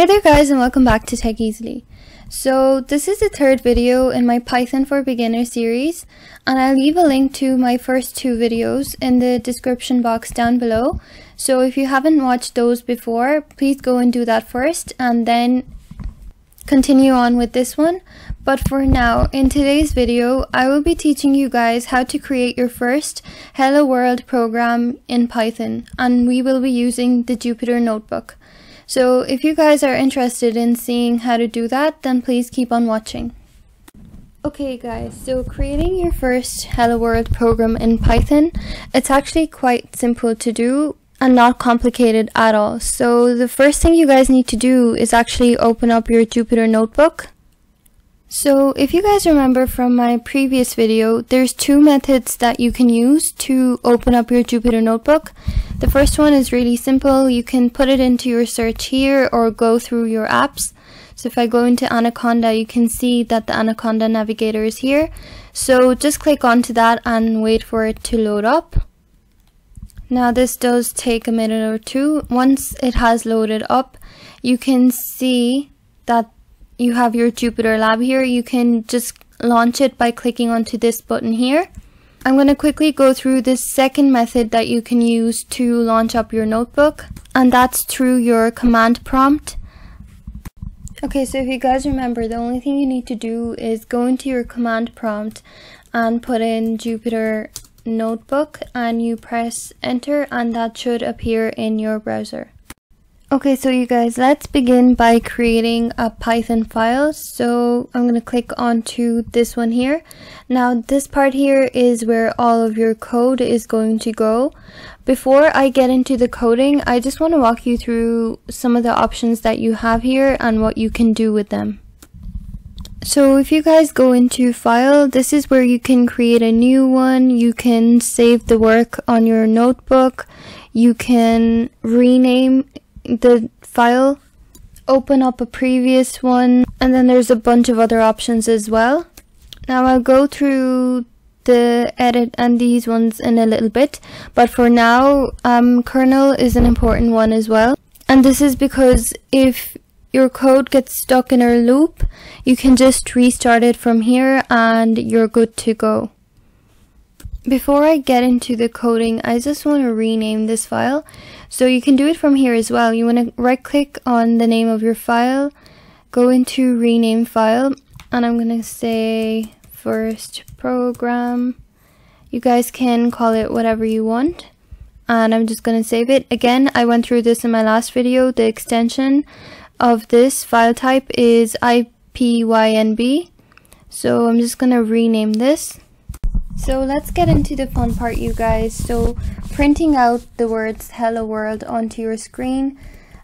Hey there guys and welcome back to Tech Easily. So this is the third video in my Python for Beginners series and I'll leave a link to my first two videos in the description box down below. So if you haven't watched those before, please go and do that first and then continue on with this one. But for now, in today's video, I will be teaching you guys how to create your first Hello World program in Python and we will be using the Jupyter Notebook. So if you guys are interested in seeing how to do that, then please keep on watching. Okay guys, so creating your first Hello World program in Python, it's actually quite simple to do and not complicated at all. So the first thing you guys need to do is actually open up your Jupyter Notebook so if you guys remember from my previous video, there's two methods that you can use to open up your Jupyter Notebook. The first one is really simple. You can put it into your search here or go through your apps. So if I go into Anaconda, you can see that the Anaconda navigator is here. So just click onto that and wait for it to load up. Now this does take a minute or two. Once it has loaded up, you can see that you have your Jupyter Lab here, you can just launch it by clicking onto this button here. I'm going to quickly go through this second method that you can use to launch up your notebook and that's through your command prompt. Okay, so if you guys remember, the only thing you need to do is go into your command prompt and put in Jupyter Notebook and you press enter and that should appear in your browser. Okay, so you guys, let's begin by creating a Python file. So I'm going to click onto this one here. Now this part here is where all of your code is going to go. Before I get into the coding, I just want to walk you through some of the options that you have here and what you can do with them. So if you guys go into file, this is where you can create a new one. You can save the work on your notebook. You can rename the file, open up a previous one, and then there's a bunch of other options as well. Now I'll go through the edit and these ones in a little bit, but for now, um, kernel is an important one as well. And this is because if your code gets stuck in a loop, you can just restart it from here and you're good to go. Before I get into the coding, I just want to rename this file. So you can do it from here as well. You want to right click on the name of your file, go into rename file, and I'm going to say first program. You guys can call it whatever you want. And I'm just going to save it. Again, I went through this in my last video. The extension of this file type is IPYNB. So I'm just going to rename this. So let's get into the fun part you guys. So printing out the words hello world onto your screen.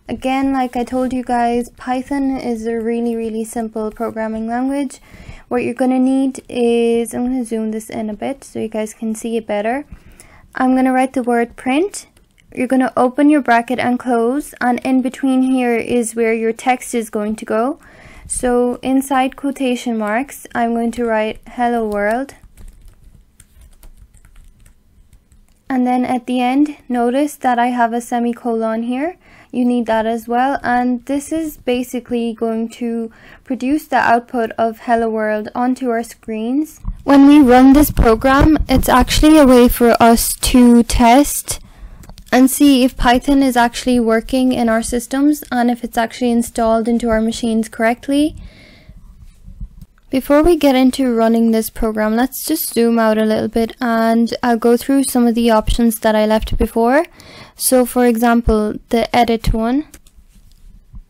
Again, like I told you guys, Python is a really, really simple programming language. What you're going to need is, I'm going to zoom this in a bit so you guys can see it better. I'm going to write the word print. You're going to open your bracket and close and in between here is where your text is going to go. So inside quotation marks, I'm going to write hello world and then at the end notice that I have a semicolon here. You need that as well. And this is basically going to produce the output of hello world onto our screens. When we run this program it's actually a way for us to test and see if Python is actually working in our systems and if it's actually installed into our machines correctly before we get into running this program, let's just zoom out a little bit and I'll go through some of the options that I left before. So for example, the edit one.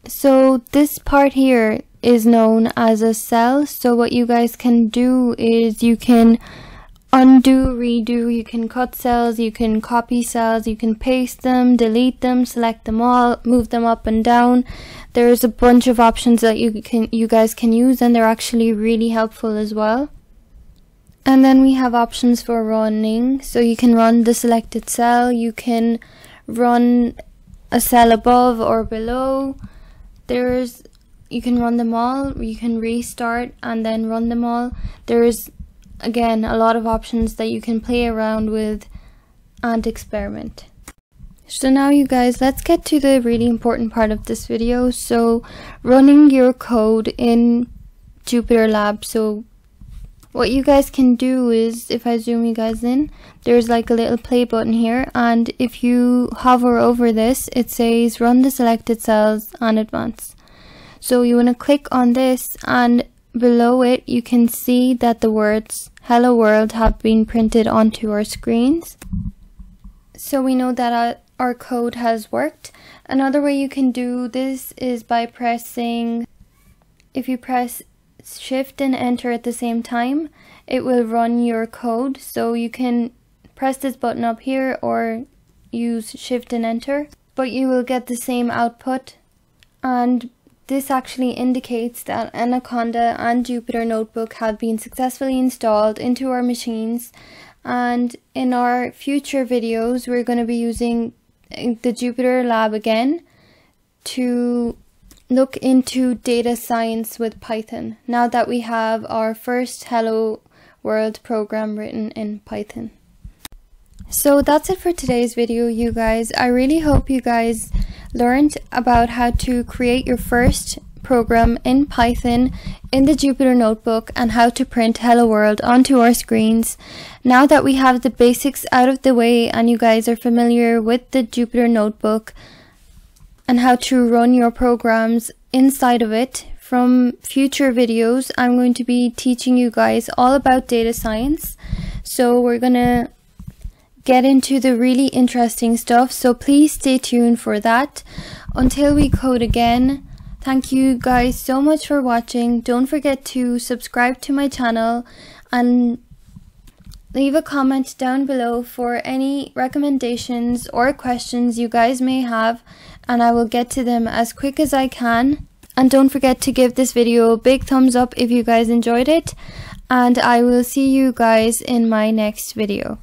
So this part here is known as a cell. So what you guys can do is you can undo, redo, you can cut cells, you can copy cells, you can paste them, delete them, select them all, move them up and down. There's a bunch of options that you can you guys can use and they're actually really helpful as well. And then we have options for running. So you can run the selected cell, you can run a cell above or below. There's you can run them all, you can restart and then run them all. There's again a lot of options that you can play around with and experiment. So now you guys, let's get to the really important part of this video. So running your code in Jupyter Lab. So what you guys can do is, if I zoom you guys in, there's like a little play button here. And if you hover over this, it says run the selected cells and advance. So you want to click on this and below it you can see that the words hello world have been printed onto our screens. So we know that our code has worked. Another way you can do this is by pressing, if you press shift and enter at the same time, it will run your code. So you can press this button up here or use shift and enter, but you will get the same output. And this actually indicates that Anaconda and Jupyter Notebook have been successfully installed into our machines and in our future videos we're going to be using uh, the Jupyter Lab again to look into data science with Python now that we have our first Hello World program written in Python. So that's it for today's video you guys. I really hope you guys learned about how to create your first program in Python in the Jupyter Notebook and how to print Hello World onto our screens. Now that we have the basics out of the way and you guys are familiar with the Jupyter Notebook and how to run your programs inside of it, from future videos I'm going to be teaching you guys all about data science. So we're gonna get into the really interesting stuff. So please stay tuned for that. Until we code again, thank you guys so much for watching. Don't forget to subscribe to my channel and leave a comment down below for any recommendations or questions you guys may have and I will get to them as quick as I can. And don't forget to give this video a big thumbs up if you guys enjoyed it. And I will see you guys in my next video.